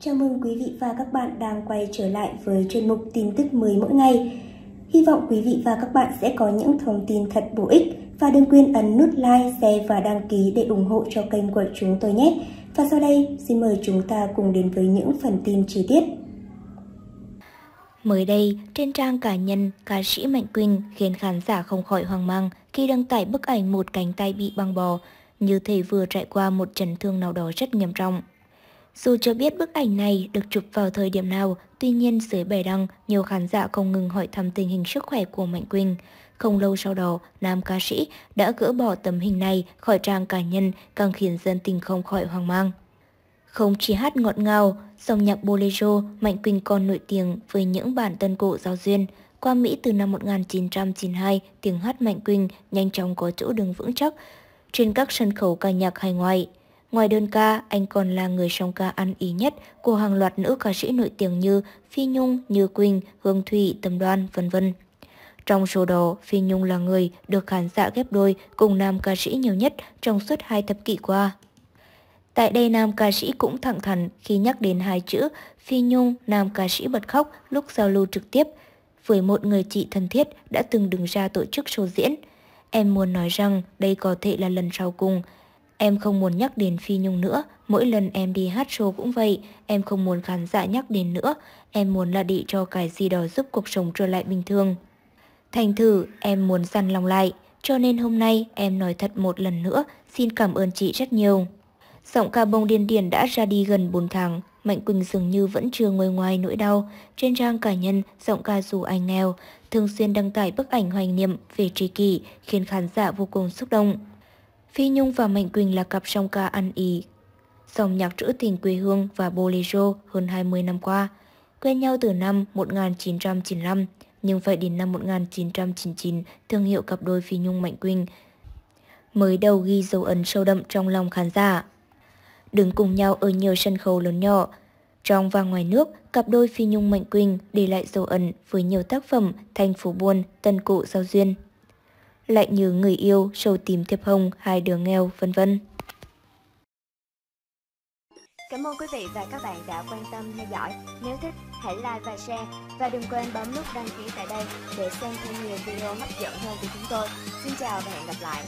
Chào mừng quý vị và các bạn đang quay trở lại với chuyên mục tin tức mới mỗi ngày. Hy vọng quý vị và các bạn sẽ có những thông tin thật bổ ích và đừng quên ấn nút like, share và đăng ký để ủng hộ cho kênh của chúng tôi nhé. Và sau đây, xin mời chúng ta cùng đến với những phần tin chi tiết. Mới đây, trên trang cá nhân, ca sĩ Mạnh Quỳnh khiến khán giả không khỏi hoang mang khi đăng tải bức ảnh một cánh tay bị băng bò, như thể vừa trải qua một chấn thương nào đó rất nghiêm trọng. Dù chưa biết bức ảnh này được chụp vào thời điểm nào, tuy nhiên dưới bài đăng, nhiều khán giả không ngừng hỏi thăm tình hình sức khỏe của Mạnh Quỳnh. Không lâu sau đó, nam ca sĩ đã gỡ bỏ tấm hình này khỏi trang cá nhân, càng khiến dân tình không khỏi hoang mang. Không chỉ hát ngọt ngào, dòng nhạc bolero, Mạnh Quỳnh còn nổi tiếng với những bản tân cổ giao duyên. Qua Mỹ từ năm 1992, tiếng hát Mạnh Quỳnh nhanh chóng có chỗ đứng vững chắc trên các sân khấu ca nhạc hải ngoại. Ngoài đơn ca, anh còn là người song ca ăn ý nhất của hàng loạt nữ ca sĩ nổi tiếng như Phi Nhung, Như Quỳnh, Hương Thủy, Tâm Đoan, vân vân. Trong số đó, Phi Nhung là người được khán giả ghép đôi cùng nam ca sĩ nhiều nhất trong suốt hai thập kỷ qua. Tại đây nam ca sĩ cũng thẳng thắn khi nhắc đến hai chữ Phi Nhung, nam ca sĩ bật khóc lúc giao lưu trực tiếp với một người chị thân thiết đã từng đứng ra tổ chức show diễn. Em muốn nói rằng đây có thể là lần sau cùng. Em không muốn nhắc đến Phi Nhung nữa, mỗi lần em đi hát show cũng vậy, em không muốn khán giả nhắc đến nữa, em muốn là đi cho cái gì đó giúp cuộc sống trở lại bình thường. Thành thử, em muốn dằn lòng lại, cho nên hôm nay em nói thật một lần nữa, xin cảm ơn chị rất nhiều. Giọng ca bông điên điển đã ra đi gần 4 tháng, Mạnh Quỳnh dường như vẫn chưa ngồi ngoài nỗi đau. Trên trang cá nhân, giọng ca dù anh nghèo, thường xuyên đăng tải bức ảnh hoài niệm về tri kỷ, khiến khán giả vô cùng xúc động. Phi Nhung và Mạnh Quỳnh là cặp song ca ăn ý, dòng nhạc trữ tình quê hương và bolero hơn 20 năm qua. Quen nhau từ năm 1995, nhưng phải đến năm 1999, thương hiệu cặp đôi Phi Nhung Mạnh Quỳnh mới đầu ghi dấu ấn sâu đậm trong lòng khán giả đứng cùng nhau ở nhiều sân khấu lớn nhỏ. Trong và ngoài nước, cặp đôi Phi Nhung Mạnh Quỳnh để lại dấu ấn với nhiều tác phẩm Thành phố buồn, Tân cụ giao duyên. Lại như người yêu, sâu tìm thiệp hồng, hai đứa nghèo, vân vân. Cảm ơn quý vị và các bạn đã quan tâm theo dõi. Nếu thích, hãy like và share. Và đừng quên bấm nút đăng ký tại đây để xem thêm nhiều video hấp dẫn hơn của chúng tôi. Xin chào và hẹn gặp lại.